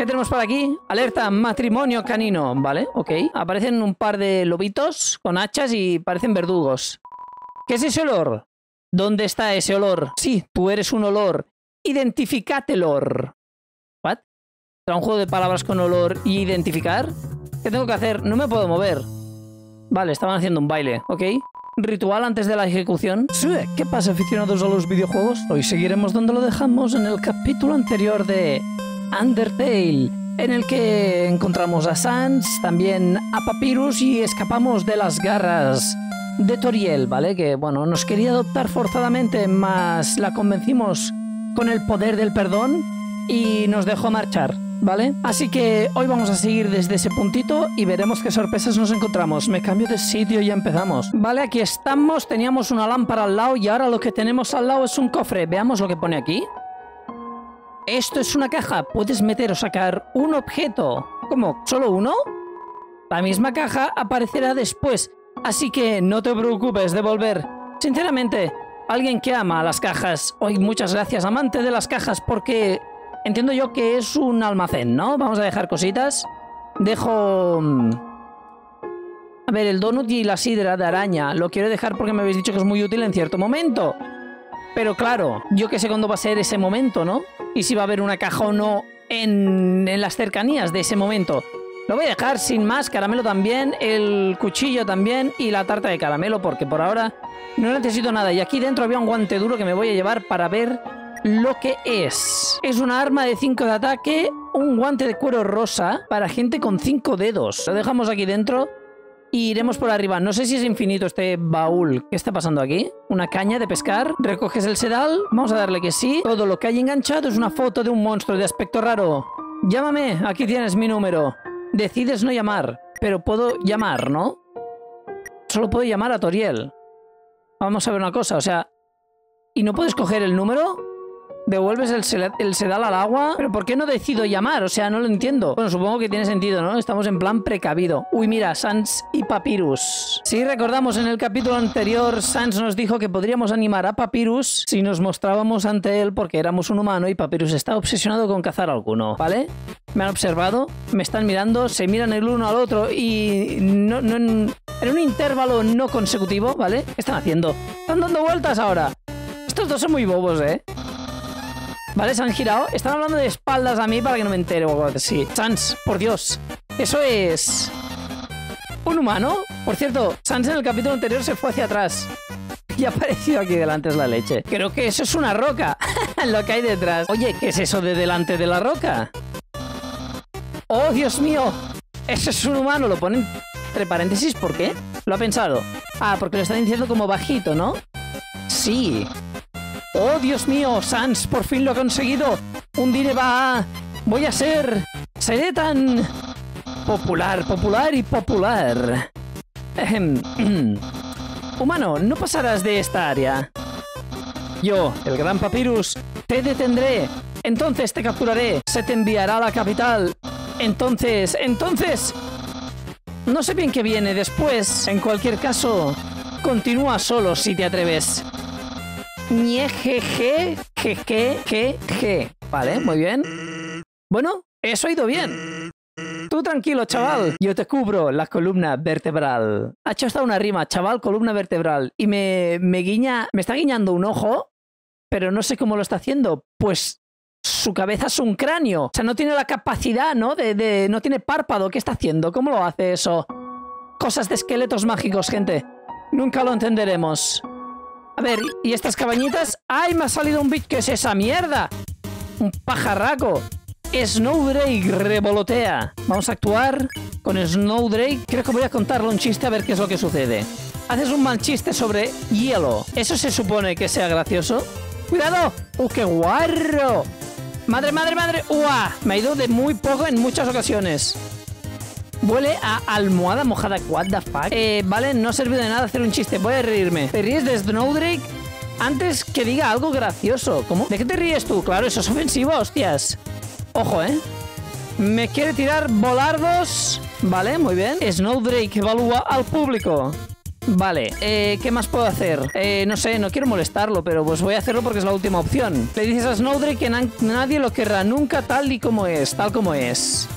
¿Qué tenemos por aquí? Alerta, matrimonio canino. Vale, ok. Aparecen un par de lobitos con hachas y parecen verdugos. ¿Qué es ese olor? ¿Dónde está ese olor? Sí, tú eres un olor. Identificatelor. ¿What? ¿Será un juego de palabras con olor y identificar? ¿Qué tengo que hacer? No me puedo mover. Vale, estaban haciendo un baile, ¿ok? Ritual antes de la ejecución. ¿qué pasa aficionados a los videojuegos? Hoy seguiremos donde lo dejamos en el capítulo anterior de Undertale, en el que encontramos a Sans, también a Papyrus y escapamos de las garras de Toriel, ¿vale? Que, bueno, nos quería adoptar forzadamente, mas la convencimos con el poder del perdón y nos dejó marchar. ¿vale? Así que hoy vamos a seguir desde ese puntito y veremos qué sorpresas nos encontramos. Me cambio de sitio y ya empezamos. Vale, aquí estamos, teníamos una lámpara al lado y ahora lo que tenemos al lado es un cofre. Veamos lo que pone aquí. Esto es una caja, puedes meter o sacar un objeto. ¿Cómo? ¿Solo uno? La misma caja aparecerá después, así que no te preocupes de volver. Sinceramente, alguien que ama las cajas. Hoy muchas gracias, amante de las cajas, porque entiendo yo que es un almacén, ¿no? Vamos a dejar cositas. Dejo... mm, A ver, el donut y la sidra de araña. Lo quiero dejar porque me habéis dicho que es muy útil en cierto momento. Pero claro, yo que sé cuándo va a ser ese momento, ¿no? Y si va a haber una caja o no en, en las cercanías de ese momento. Lo voy a dejar sin más, caramelo también, el cuchillo también y la tarta de caramelo porque por ahora no necesito nada. Y aquí dentro había un guante duro que me voy a llevar para ver lo que es. Es una arma de 5 de ataque, un guante de cuero rosa para gente con 5 dedos. Lo dejamos aquí dentro y iremos por arriba. No sé si es infinito este baúl. ¿Qué está pasando aquí? Una caña de pescar. Recoges el sedal. Vamos a darle que sí. Todo lo que hay enganchado es una foto de un monstruo de aspecto raro. Llámame, aquí tienes mi número. Decides no llamar, pero puedo llamar, ¿no? Solo puedo llamar a Toriel. Vamos a ver una cosa, o sea... ¿Y no puedes coger el número? ¿Devuelves el, sedal al agua? ¿Pero por qué no decido llamar? O sea, no lo entiendo. Bueno, supongo que tiene sentido, ¿no? Estamos en plan precavido. Uy, mira, Sans y Papyrus. Si recordamos en el capítulo anterior, Sans nos dijo que podríamos animar a Papyrus si nos mostrábamos ante él porque éramos un humano y Papyrus está obsesionado con cazar alguno, ¿vale? Me han observado, me están mirando, se miran el uno al otro y no, no en un intervalo no consecutivo, ¿vale? ¿Qué están haciendo? Están dando vueltas ahora. Estos dos son muy bobos, ¿eh? Vale, se han girado. Están hablando de espaldas a mí para que no me entere o algo así. Sans, por Dios. Eso es... ¿Un humano? Por cierto, Sans en el capítulo anterior se fue hacia atrás. Y ha aparecido aquí delante es la leche. Creo que eso es una roca. Lo que hay detrás. Oye, ¿qué es eso de delante de la roca? ¡Oh, Dios mío! Eso es un humano. Lo ponen entre paréntesis. ¿Por qué? Lo ha pensado. Ah, porque lo están diciendo como bajito, ¿no? Sí. ¡Oh, Dios mío! Sans, por fin lo ha conseguido. Un día va. Voy a ser... Seré tan... Popular, popular y popular. Humano, no pasarás de esta área. Yo, el gran papyrus, te detendré. Entonces te capturaré. Se te enviará a la capital. Entonces, entonces... No sé bien qué viene después. En cualquier caso, continúa solo si te atreves. Ñejeje, jeje, jeje. Vale, muy bien. Bueno, eso ha ido bien. Tú tranquilo, chaval. Yo te cubro la columna vertebral. Ha hecho hasta una rima, chaval, columna vertebral. Y me, me guiña, me está guiñando un ojo, pero no sé cómo lo está haciendo. Pues su cabeza es un cráneo. O sea, no tiene la capacidad, ¿no? De, de- no tiene párpado. ¿Qué está haciendo? ¿Cómo lo hace eso? Cosas de esqueletos mágicos, gente. Nunca lo entenderemos. A ver, ¿y estas cabañitas? ¡Ay, me ha salido un bit! ¿Qué es esa mierda? Un pajarraco. Snowdrake revolotea. Vamos a actuar con Snowdrake. Creo que voy a contarle un chiste a ver qué es lo que sucede. Haces un mal chiste sobre hielo. ¿Eso se supone que sea gracioso? ¡Cuidado! ¡Uh, qué guarro! ¡Madre, madre, madre! ¡Uah! Me ha ido de muy poco en muchas ocasiones. Huele a almohada mojada. What the fuck? Eh, vale, no ha servido de nada hacer un chiste. Voy a reírme. ¿Te ríes de Snowdrake? Antes que diga algo gracioso. ¿Cómo? ¿De qué te ríes tú? Claro, eso es ofensivo, hostias. Ojo, ¿eh? Me quiere tirar volardos. Vale, muy bien. Snowdrake evalúa al público. Vale, eh, ¿qué más puedo hacer? Eh, no sé, no quiero molestarlo, pero pues voy a hacerlo porque es la última opción. Le dices a Snowdrake que nadie lo querrá nunca tal y como es, tal como es.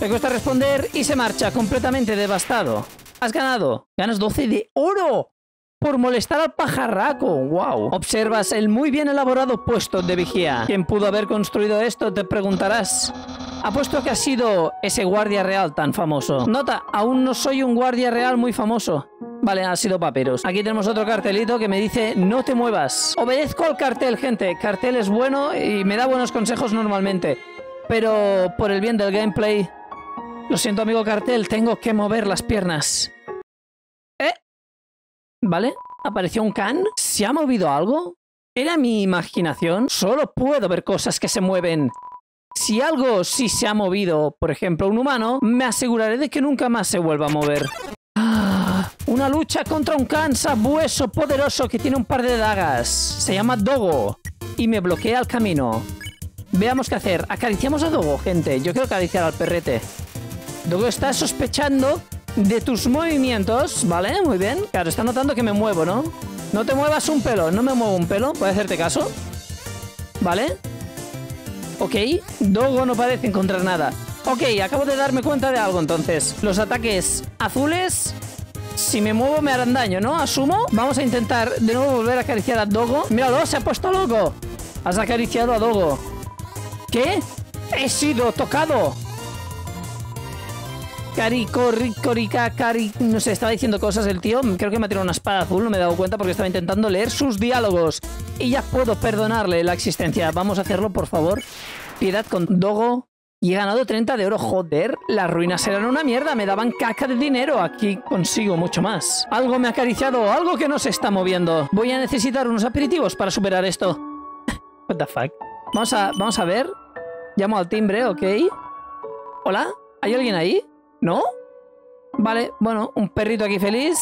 Le cuesta responder y se marcha completamente devastado. Has ganado. Ganas 12 de oro por molestar al pajarraco. ¡Wow! Observas el muy bien elaborado puesto de vigía. ¿Quién pudo haber construido esto? Te preguntarás. Apuesto que ha sido ese guardia real tan famoso. Nota, aún no soy un guardia real muy famoso. Vale, ha sido paperos. Aquí tenemos otro cartelito que me dice no te muevas. Obedezco al cartel, gente. Cartel es bueno y me da buenos consejos normalmente. Pero por el bien del gameplay... Lo siento, amigo cartel, tengo que mover las piernas. ¿Eh? ¿Vale? ¿Apareció un can? ¿Se ha movido algo? ¿Era mi imaginación? Solo puedo ver cosas que se mueven. Si algo sí se ha movido, por ejemplo un humano, me aseguraré de que nunca más se vuelva a mover. Ah, una lucha contra un can sabueso poderoso que tiene un par de dagas. Se llama Dogo y me bloquea el camino. Veamos qué hacer. Acariciamos a Dogo, gente. Yo quiero acariciar al perrete. Dogo está sospechando de tus movimientos, ¿vale? Muy bien. Claro, está notando que me muevo, ¿no? No te muevas un pelo. No me muevo un pelo. ¿Puede hacerte caso? ¿Vale? Ok. Dogo no parece encontrar nada. Ok, acabo de darme cuenta de algo entonces. Los ataques azules si me muevo me harán daño, ¿no? Asumo. Vamos a intentar de nuevo volver a acariciar a Dogo. Míralo, se ha puesto loco. Has acariciado a Dogo. ¿Qué? He sido tocado. Cari, corri, corica, cari... No sé, estaba diciendo cosas el tío. Creo que me ha tirado una espada azul, no me he dado cuenta porque estaba intentando leer sus diálogos. Y ya puedo perdonarle la existencia. Vamos a hacerlo, por favor. Piedad con Dogo. Y he ganado 30 de oro. Joder, las ruinas eran una mierda. Me daban caca de dinero. Aquí consigo mucho más. Algo me ha acariciado. Algo que no se está moviendo. Voy a necesitar unos aperitivos para superar esto. What the fuck. Vamos a, vamos a ver. Llamo al timbre, ok. ¿Hola? ¿Hay alguien ahí? ¿No? Vale, bueno, un perrito aquí feliz.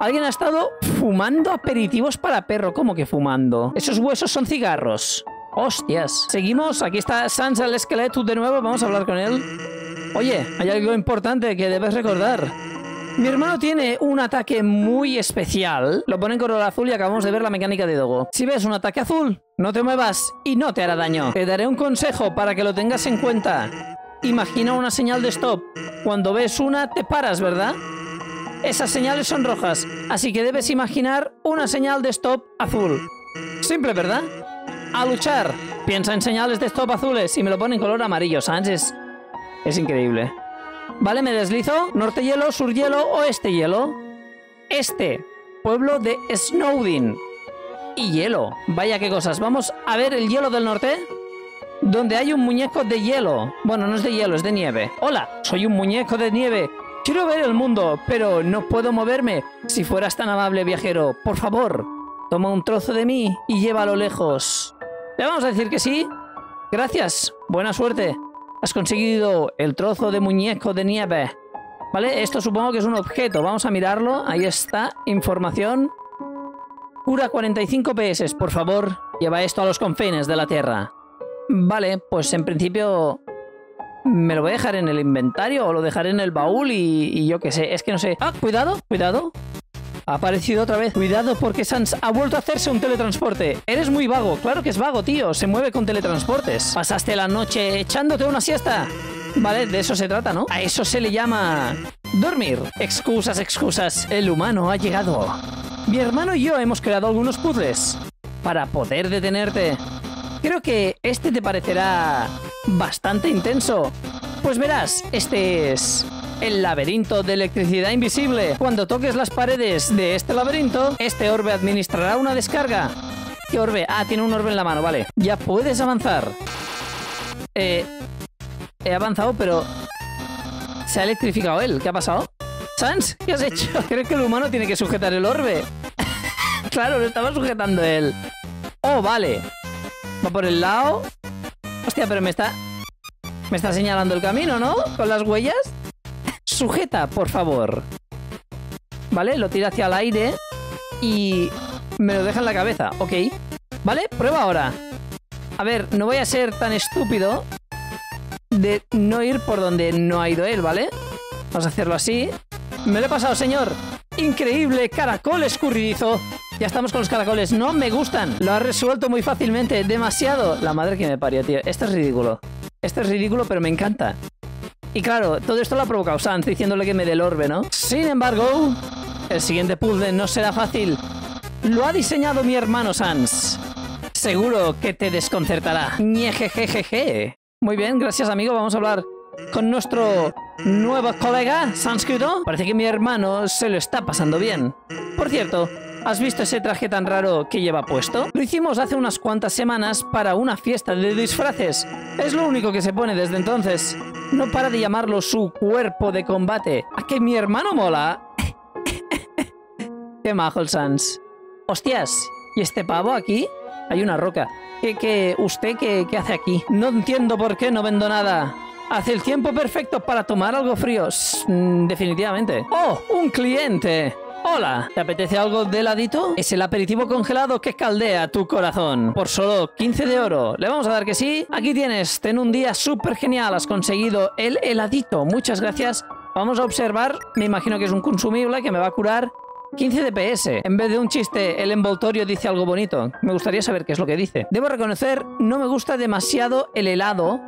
Alguien ha estado fumando aperitivos para perro. ¿Cómo que fumando? Esos huesos son cigarros. Hostias. Seguimos. Aquí está Sans el esqueleto de nuevo. Vamos a hablar con él. Oye, hay algo importante que debes recordar. Mi hermano tiene un ataque muy especial. Lo pone en color azul y acabamos de ver la mecánica de Dogo. Si ves un ataque azul, no te muevas y no te hará daño. Te daré un consejo para que lo tengas en cuenta. Imagina una señal de stop. Cuando ves una, te paras, ¿verdad? Esas señales son rojas, así que debes imaginar una señal de stop azul. Simple, ¿verdad? A luchar. Piensa en señales de stop azules y me lo pone en color amarillo, ¿sabes? Es, increíble. Vale, me deslizo. Norte hielo, sur hielo, oeste hielo. Este. Pueblo de Snowdin. Y hielo. Vaya qué cosas. Vamos a ver el hielo del norte donde hay un muñeco de hielo. Bueno, no es de hielo, es de nieve. Hola, soy un muñeco de nieve. Quiero ver el mundo, pero no puedo moverme. Si fueras tan amable, viajero, por favor, toma un trozo de mí y llévalo lejos. ¿Le vamos a decir que sí? Gracias, buena suerte. Has conseguido el trozo de muñeco de nieve. ¿Vale? Esto supongo que es un objeto. Vamos a mirarlo. Ahí está. Información. Cura 45 PS, por favor. Lleva esto a los confines de la Tierra. Vale, pues en principio me lo voy a dejar en el inventario o lo dejaré en el baúl y, yo qué sé, es que no sé. Ah, cuidado, cuidado. Ha aparecido otra vez. Cuidado porque Sans ha vuelto a hacerse un teletransporte. Eres muy vago. Claro que es vago, tío. Se mueve con teletransportes. Pasaste la noche echándote una siesta. Vale, de eso se trata, ¿no? A eso se le llama... Dormir. Excusas, excusas. El humano ha llegado. Mi hermano y yo hemos creado algunos puzzles para poder detenerte. Creo que este te parecerá bastante intenso. Pues verás, este es el laberinto de electricidad invisible. Cuando toques las paredes de este laberinto, este orbe administrará una descarga. ¿Qué orbe? Ah, tiene un orbe en la mano, vale. Ya puedes avanzar. Eh, he avanzado, pero... Se ha electrificado él. ¿Qué ha pasado? Sans, ¿qué has hecho? Creo que el humano tiene que sujetar el orbe. claro, lo estaba sujetando él. Oh, vale. Va por el lado. Hostia, pero me está... Me está señalando el camino, ¿no? Con las huellas. Sujeta, por favor. ¿Vale? Lo tira hacia el aire. Y... Me lo deja en la cabeza. Ok. ¿Vale? Prueba ahora. A ver, no voy a ser tan estúpido de no ir por donde no ha ido él, ¿vale? Vamos a hacerlo así. Me lo he pasado, señor. increíble caracol escurridizo. Ya estamos con los caracoles. No me gustan. Lo has resuelto muy fácilmente. Demasiado. La madre que me parió, tío. Esto es ridículo. Esto es ridículo, pero me encanta. Y claro, todo esto lo ha provocado Sans diciéndole que me dé el orbe, ¿no? Sin embargo, el siguiente puzzle no será fácil. Lo ha diseñado mi hermano Sans. Seguro que te desconcertará. Ñejejejeje. Muy bien, gracias amigo. Vamos a hablar con nuestro nuevo colega, Sanskudo. Parece que mi hermano se lo está pasando bien. Por cierto, ¿has visto ese traje tan raro que lleva puesto? Lo hicimos hace unas cuantas semanas para una fiesta de disfraces. Es lo único que se pone desde entonces. No para de llamarlo su cuerpo de combate. ¿A que mi hermano mola? Qué majo el Sans. Hostias, ¿y este pavo aquí? Hay una roca. ¿Qué, qué, usted qué, qué hace aquí? No entiendo por qué no vendo nada. Hace el tiempo perfecto para tomar algo frío. Mm, definitivamente. ¡Oh! ¡Un cliente! Hola, ¿te apetece algo de heladito? Es el aperitivo congelado que caldea tu corazón. Por solo 15 de oro. ¿Le vamos a dar que sí? Aquí tienes. Ten un día súper genial. Has conseguido el heladito. Muchas gracias. Vamos a observar. Me imagino que es un consumible que me va a curar 15 DPS. En vez de un chiste, el envoltorio dice algo bonito. Me gustaría saber qué es lo que dice. Debo reconocer, no me gusta demasiado el helado.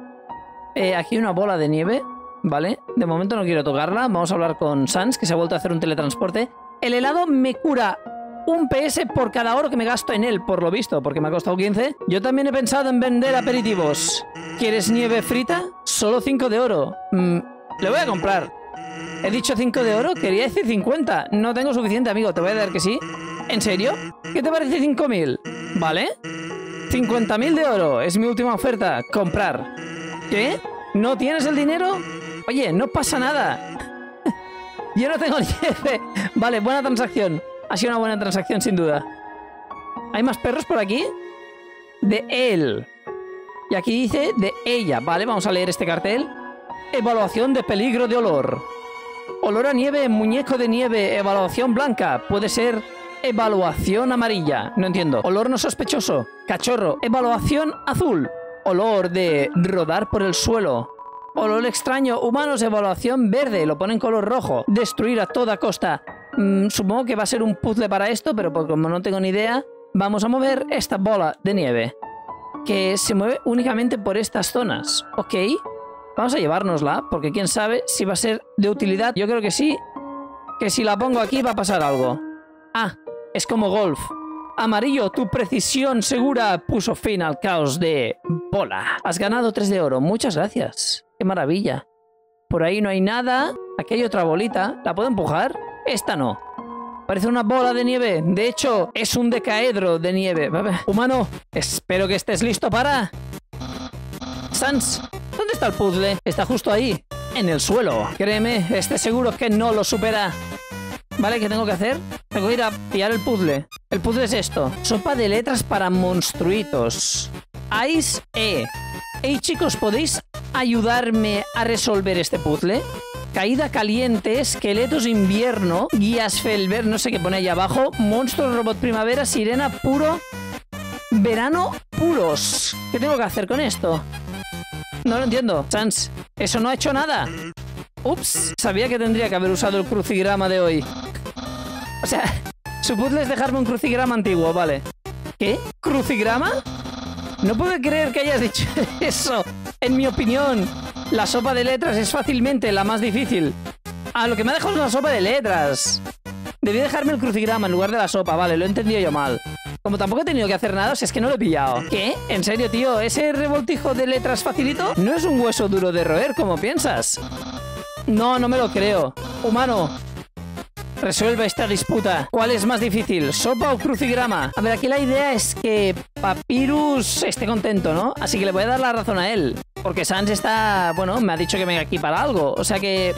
Eh, aquí una bola de nieve, ¿vale? De momento no quiero tocarla. Vamos a hablar con Sans, que se ha vuelto a hacer un teletransporte. El helado me cura un PS por cada oro que me gasto en él, por lo visto, porque me ha costado 15. Yo también he pensado en vender aperitivos. ¿Quieres nieve frita? Solo 5 de oro. Mm, le voy a comprar. He dicho 5 de oro, quería decir 50. No tengo suficiente, amigo, te voy a dar que sí. ¿En serio? ¿Qué te parece 5.000? ¿Vale? 50.000 de oro, es mi última oferta. Comprar. ¿Qué? ¿No tienes el dinero? Oye, no pasa nada. Yo no tengo nieve. Vale, buena transacción. Ha sido una buena transacción, sin duda. ¿Hay más perros por aquí? De él. Y aquí dice de ella. Vale, vamos a leer este cartel. Evaluación de peligro de olor. Olor a nieve, muñeco de nieve, evaluación blanca. Puede ser evaluación amarilla. No entiendo. Olor no sospechoso. Cachorro. Evaluación azul. Olor de rodar por el suelo. Olor extraño. Humanos, evaluación verde. Lo ponen color rojo. Destruir a toda costa. Mm, supongo que va a ser un puzzle para esto, pero como no tengo ni idea, vamos a mover esta bola de nieve. Que se mueve únicamente por estas zonas. Ok. Vamos a llevárnosla, porque quién sabe si va a ser de utilidad. Yo creo que sí, que si la pongo aquí va a pasar algo. Ah, es como golf. Amarillo, tu precisión segura puso fin al caos de bola. Has ganado 3 de oro. Muchas gracias. Maravilla. Por ahí no hay nada. Aquí hay otra bolita. ¿La puedo empujar? Esta no. Parece una bola de nieve. De hecho, es un decaedro de nieve. Humano, espero que estés listo para... Sans, ¿dónde está el puzzle? Está justo ahí, en el suelo. Créeme, esté seguro que no lo supera. ¿Vale? ¿Qué tengo que hacer? Tengo que ir a pillar el puzzle. El puzzle es esto. Sopa de letras para monstruitos. Ice E. Hey chicos, ¿podéis ayudarme a resolver este puzzle? Caída caliente, esqueletos invierno, guías Felber, no sé qué pone ahí abajo, monstruo robot primavera, sirena puro, verano puros. ¿Qué tengo que hacer con esto? No lo entiendo. Sans, eso no ha hecho nada. Ups, sabía que tendría que haber usado el crucigrama de hoy. O sea, su puzzle es dejarme un crucigrama antiguo, vale. ¿Qué? ¿Crucigrama? No puedo creer que hayas dicho eso. En mi opinión, la sopa de letras es fácilmente la más difícil. Ah, lo que me ha dejado es una sopa de letras. Debí dejarme el crucigrama en lugar de la sopa, vale, lo he entendido yo mal. Como tampoco he tenido que hacer nada, si es que no lo he pillado. ¿Qué? ¿En serio, tío? ¿Ese revoltijo de letras facilito? No es un hueso duro de roer, como piensas. No, no me lo creo. Humano, resuelve esta disputa. ¿Cuál es más difícil, sopa o crucigrama? A ver, aquí la idea es que Papyrus esté contento, ¿no? Así que le voy a dar la razón a él. Porque Sans está... Bueno, me ha dicho que venga aquí para algo. O sea que...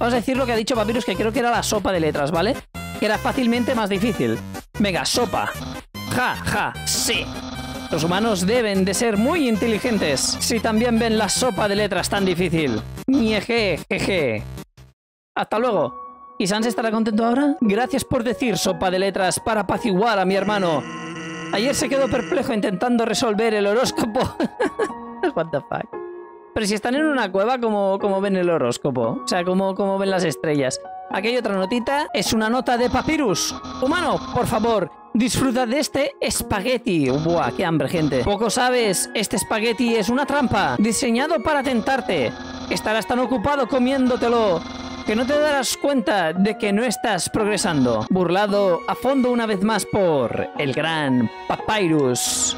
Vamos a decir lo que ha dicho Papyrus, que creo que era la sopa de letras, ¿vale? Que era fácilmente más difícil. Venga, sopa. Ja, ja, sí. Los humanos deben de ser muy inteligentes si también ven la sopa de letras tan difícil. Nieje, jeje. Hasta luego. ¿Y Sans estará contento ahora? Gracias por decir sopa de letras para apaciguar a mi hermano. Ayer se quedó perplejo intentando resolver el horóscopo. What the fuck. Pero si están en una cueva, ¿cómo, cómo ven el horóscopo? O sea, ¿cómo, ¿cómo ven las estrellas? Aquí hay otra notita. Es una nota de papyrus. Humano, por favor, disfruta de este espagueti. Buah, qué hambre, gente. Poco sabes, este espagueti es una trampa. Diseñado para tentarte. Estarás tan ocupado comiéndotelo que no te darás cuenta de que no estás progresando. Burlado a fondo una vez más por el gran Papyrus.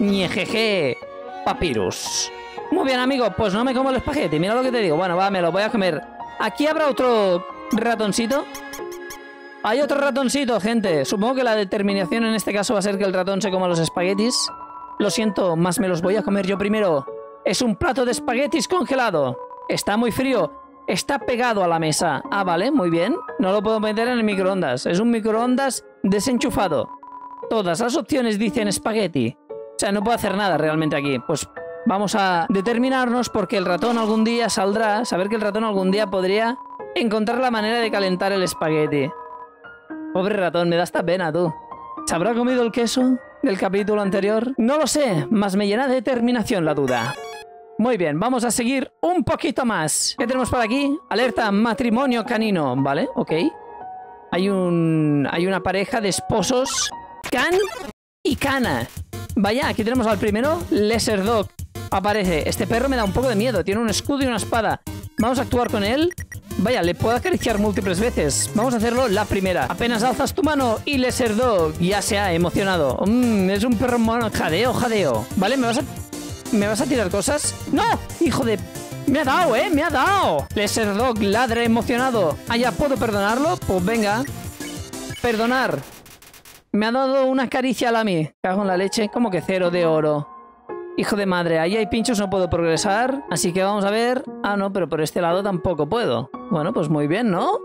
Ñejeje, Papyrus. Muy bien, amigo, pues no me como el espagueti. Mira lo que te digo. Bueno, va, me lo voy a comer. Aquí habrá otro ratoncito. Hay otro ratoncito, gente. Supongo que la determinación en este caso va a ser que el ratón se coma los espaguetis. Lo siento, más me los voy a comer yo primero. Es un plato de espaguetis congelado. Está muy frío. Está pegado a la mesa. Ah, vale, muy bien. No lo puedo meter en el microondas. Es un microondas desenchufado. Todas las opciones dicen espagueti. O sea, no puedo hacer nada realmente aquí. Pues vamos a determinarnos porque el ratón algún día saldrá. Saber que el ratón algún día podría encontrar la manera de calentar el espagueti. Pobre ratón, me da esta pena, tú. ¿Se habrá comido el queso del capítulo anterior? No lo sé, más me llena de determinación la duda. Muy bien, vamos a seguir un poquito más. ¿Qué tenemos por aquí? Alerta, matrimonio canino. Vale, ok. Hay un... Hay una pareja de esposos. Can y Cana. Vaya, aquí tenemos al primero. Lesser Dog. Aparece. Este perro me da un poco de miedo. Tiene un escudo y una espada. Vamos a actuar con él. Vaya, le puedo acariciar múltiples veces. Vamos a hacerlo la primera. Apenas alzas tu mano y Lesser Dog ya se ha emocionado. Mmm, es un perro mono. Jadeo, jadeo. Vale, me vas a ¿Me vas a tirar cosas? ¡No! ¡Hijo de...! ¡Me ha dado, eh! ¡Me ha dado! Lesser Dog ladre emocionado. Ah, ya puedo perdonarlo. Pues venga. Perdonar. Me ha dado una caricia a la mí. Cago en la leche. Como que cero de oro. Hijo de madre, ahí hay pinchos, no puedo progresar. Así que vamos a ver. Ah, no, pero por este lado tampoco puedo. Bueno, pues muy bien, ¿no?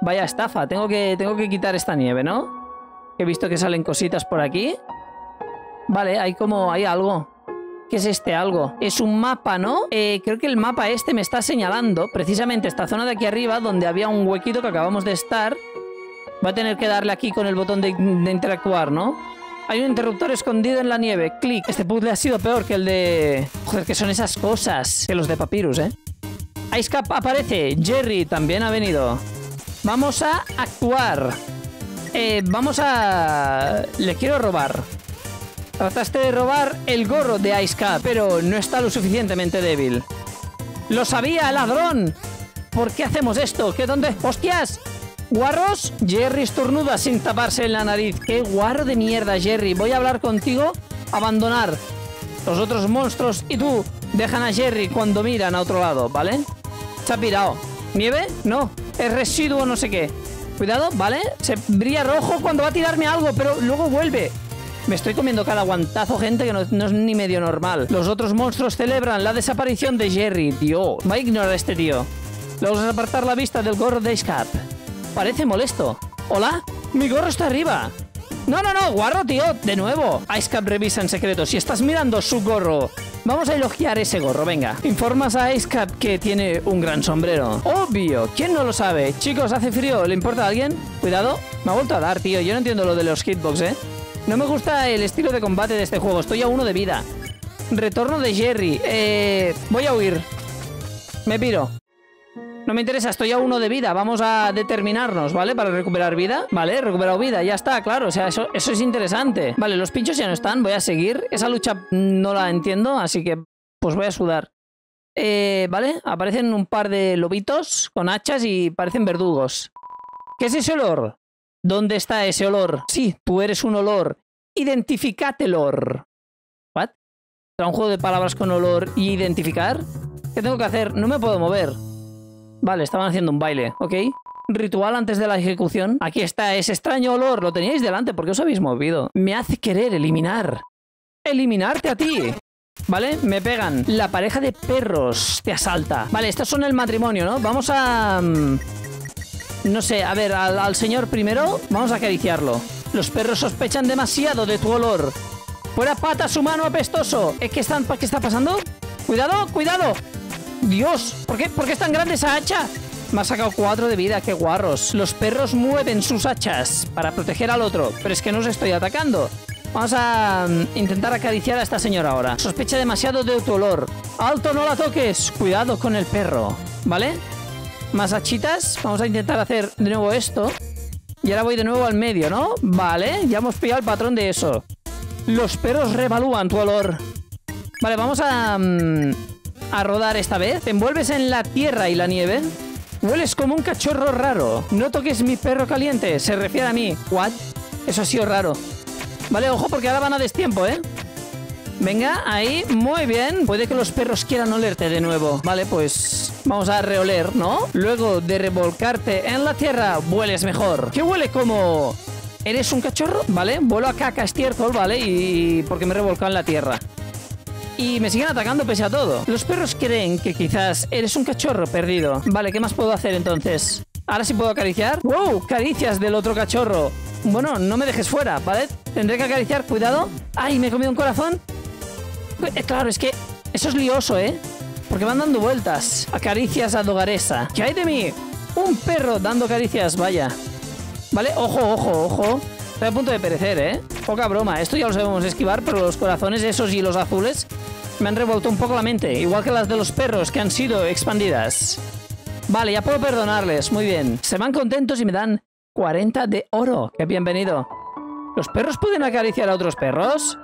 Vaya estafa. Tengo que, tengo que quitar esta nieve, ¿no? He visto que salen cositas por aquí. Vale, hay como... hay algo. ¿Qué es este algo? Es un mapa, ¿no? Eh, creo que el mapa este me está señalando precisamente esta zona de aquí arriba donde había un huequito que acabamos de estar. Va a tener que darle aquí con el botón de, interactuar, ¿no? Hay un interruptor escondido en la nieve. Clic. Este puzzle ha sido peor que el de... Joder, que son esas cosas. Que los de Papyrus, ¿eh? Icecap aparece. Jerry también ha venido. Vamos a actuar. Eh, vamos a... Le quiero robar. Trataste de robar el gorro de Ice Cap, pero no está lo suficientemente débil. ¡Lo sabía, ladrón! ¿Por qué hacemos esto? ¿Qué dónde? ¡Hostias! ¿Guarros? Jerry estornuda sin taparse en la nariz. ¡Qué guarro de mierda, Jerry! Voy a hablar contigo. Abandonar. Los otros monstruos y tú dejan a Jerry cuando miran a otro lado, ¿vale? Se ha pirado. ¿Nieve? No. Es residuo no sé qué. Cuidado, ¿vale? Se brilla rojo cuando va a tirarme algo, pero luego vuelve. Me estoy comiendo cada guantazo, gente, que no, es ni medio normal. Los otros monstruos celebran la desaparición de Jerry. Tío, va a ignorar a este tío. A apartar la vista del gorro de Icecap. Parece molesto. ¿Hola? Mi gorro está arriba. No, no, no, guarro, tío. De nuevo. Icecap revisa en secreto. Si estás mirando su gorro, vamos a elogiar ese gorro, venga. Informas a Icecap que tiene un gran sombrero. Obvio. ¿Quién no lo sabe? Chicos, hace frío. ¿Le importa a alguien? Cuidado. Me ha vuelto a dar, tío. Yo no entiendo lo de los hitbox, ¿eh? No me gusta el estilo de combate de este juego. Estoy a uno de vida. Retorno de Jerry. Eh, voy a huir. Me piro. No me interesa, estoy a uno de vida. Vamos a determinarnos, ¿vale? Para recuperar vida. Vale, he recuperado vida, ya está, claro. O sea, eso, eso es interesante. Vale, los pinchos ya no están, voy a seguir. Esa lucha no la entiendo, así que pues voy a sudar. Eh, vale, aparecen un par de lobitos con hachas y parecen verdugos. ¿Qué es ese olor? ¿Dónde está ese olor? Sí, tú eres un olor. el olor. ¿What? ¿Será un juego de palabras con olor y identificar? ¿Qué tengo que hacer? No me puedo mover. Vale, estaban haciendo un baile, ¿ok? Ritual antes de la ejecución. Aquí está ese extraño olor. Lo teníais delante, ¿por qué os habéis movido? Me hace querer eliminar. ¡Eliminarte a ti! ¿Vale? Me pegan. La pareja de perros te asalta. Vale, estos son el matrimonio, ¿no? Vamos a... No sé, a ver, al, señor primero vamos a acariciarlo. Los perros sospechan demasiado de tu olor. ¡Fuera patas, humano apestoso! ¿Es que están, ¿Qué está pasando? ¡Cuidado, cuidado! ¡Dios! ¿Por qué, ¿Por qué es tan grande esa hacha? Me ha sacado cuatro de vida, qué guarros. Los perros mueven sus hachas para proteger al otro, pero es que no os estoy atacando. Vamos a mm, intentar acariciar a esta señora ahora. Sospecha demasiado de tu olor. ¡Alto, no la toques! Cuidado con el perro, ¿vale? Más hachitas. Vamos a intentar hacer de nuevo esto. Y ahora voy de nuevo al medio, ¿no? Vale, ya hemos pillado el patrón de eso. Los perros revalúan tu olor. Vale, vamos a... mm, a rodar esta vez. Te envuelves en la tierra y la nieve. Hueles como un cachorro raro. No toques mi perro caliente. Se refiere a mí. ¿What? Eso ha sido raro. Vale, ojo porque ahora van a destiempo, ¿eh? Venga, ahí, muy bien. Puede que los perros quieran olerte de nuevo. Vale, pues vamos a reoler, ¿no? Luego de revolcarte en la tierra, hueles mejor. ¿Qué huele como? ¿Eres un cachorro? Vale, vuelo a caca estiércol, ¿vale? Y porque me he revolcado en la tierra. Y me siguen atacando pese a todo. Los perros creen que quizás eres un cachorro perdido. Vale, ¿qué más puedo hacer entonces? Ahora sí puedo acariciar. ¡Wow! Caricias del otro cachorro. Bueno, no me dejes fuera, ¿vale? Tendré que acariciar. Cuidado. ¡Ay, me he comido un corazón! Eh, Claro, es que eso es lioso, ¿eh? Porque van dando vueltas. Acaricias a Dogaresa. ¿Qué hay de mí? Un perro dando caricias, vaya. Vale, ojo, ojo, ojo. Estoy a punto de perecer, ¿eh? Poca broma. Esto ya lo sabemos esquivar, pero los corazones esos y los azules me han revuelto un poco la mente. Igual que las de los perros que han sido expandidas. Vale, ya puedo perdonarles. Muy bien. Se van contentos y me dan 40 de oro. ¡Qué bienvenido! ¿Los perros pueden acariciar a otros perros?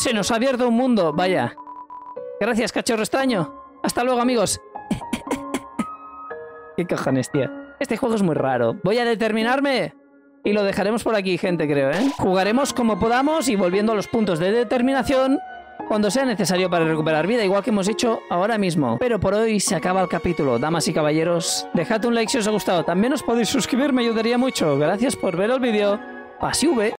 Se nos ha abierto un mundo, vaya. Gracias, cachorro extraño. Hasta luego, amigos. ¿Qué cojones, tío? Este juego es muy raro. Voy a determinarme y lo dejaremos por aquí, gente, creo, ¿eh? Jugaremos como podamos y volviendo a los puntos de determinación cuando sea necesario para recuperar vida, igual que hemos hecho ahora mismo. Pero por hoy se acaba el capítulo. Damas y caballeros, dejad un like si os ha gustado. También os podéis suscribir, me ayudaría mucho. Gracias por ver el vídeo. Pase V.